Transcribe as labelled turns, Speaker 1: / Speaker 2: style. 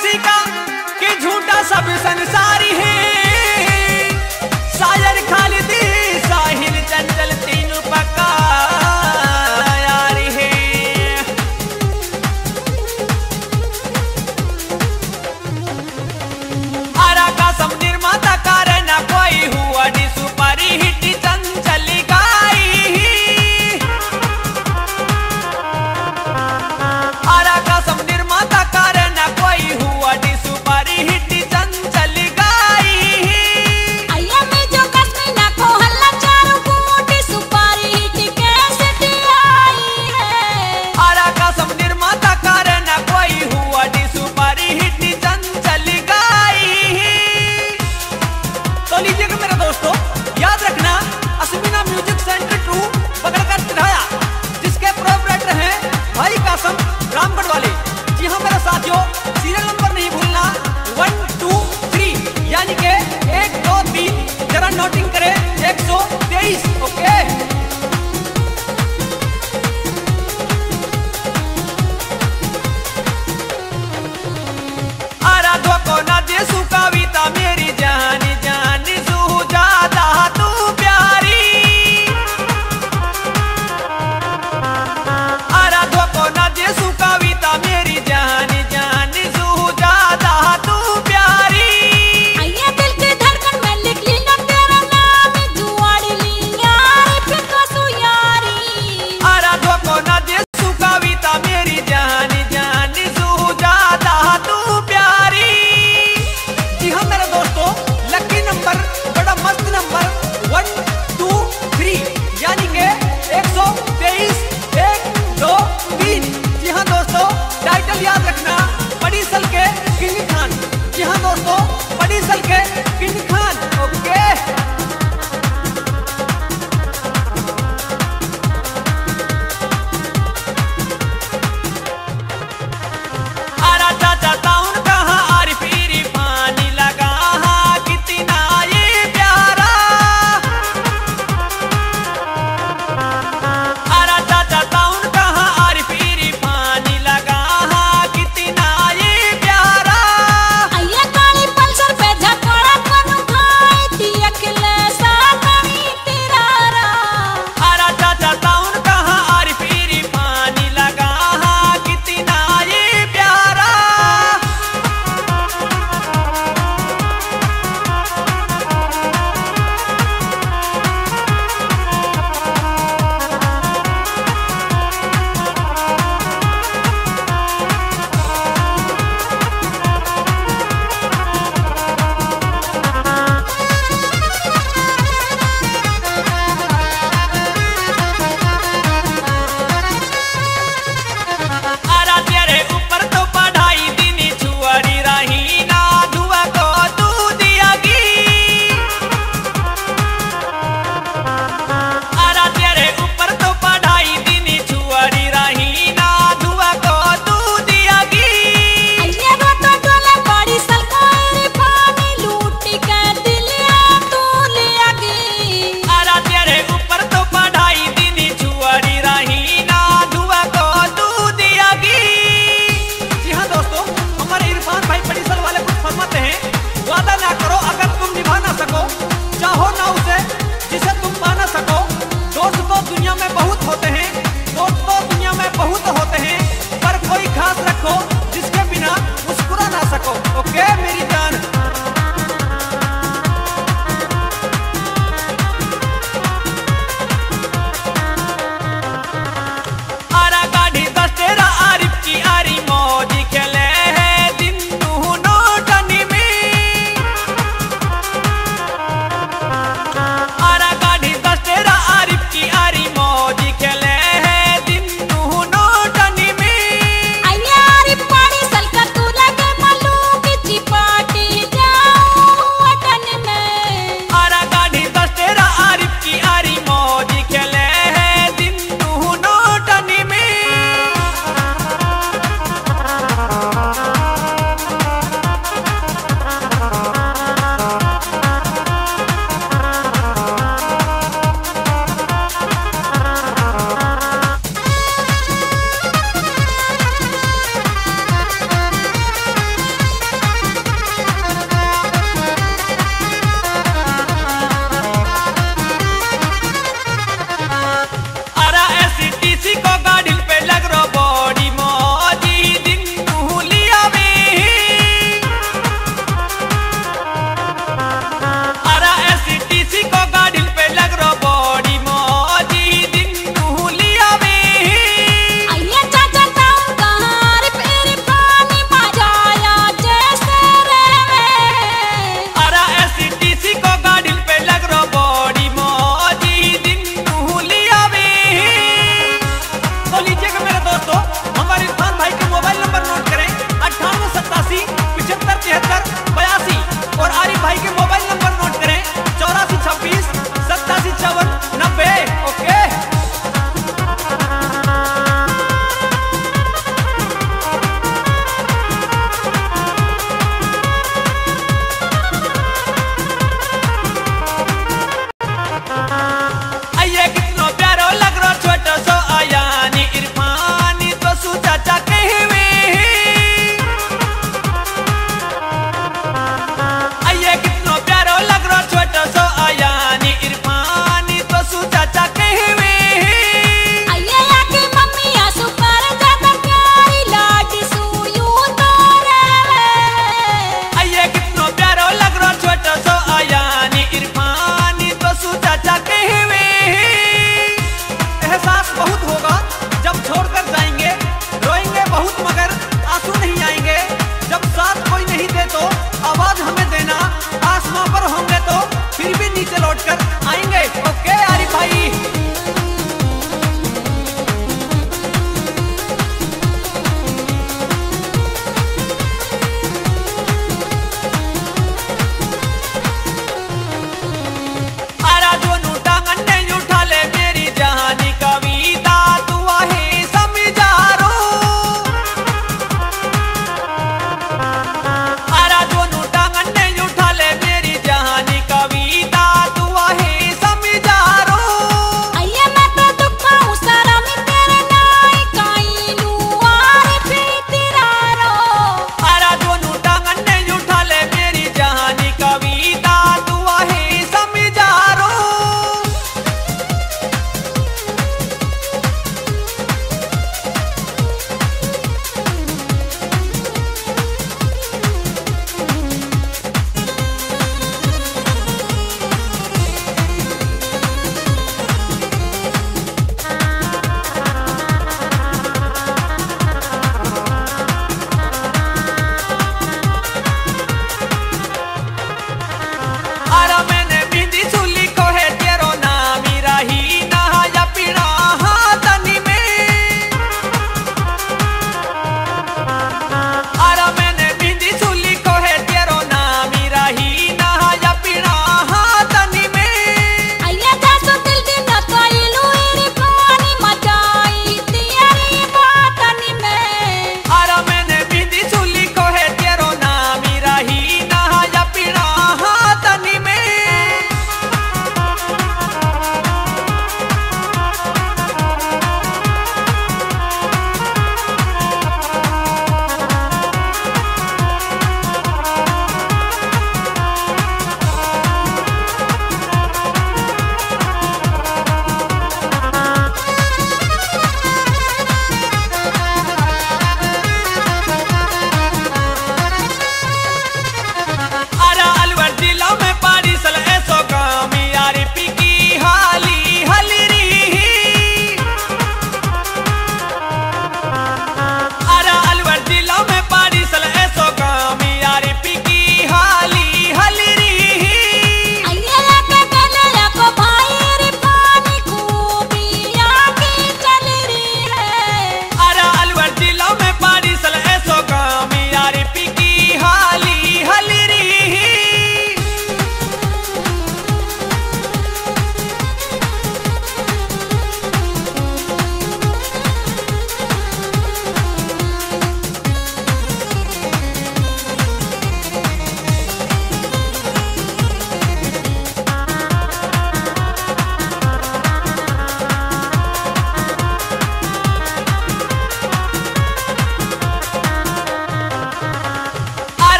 Speaker 1: किसी का कि झूठा सब संसारी है।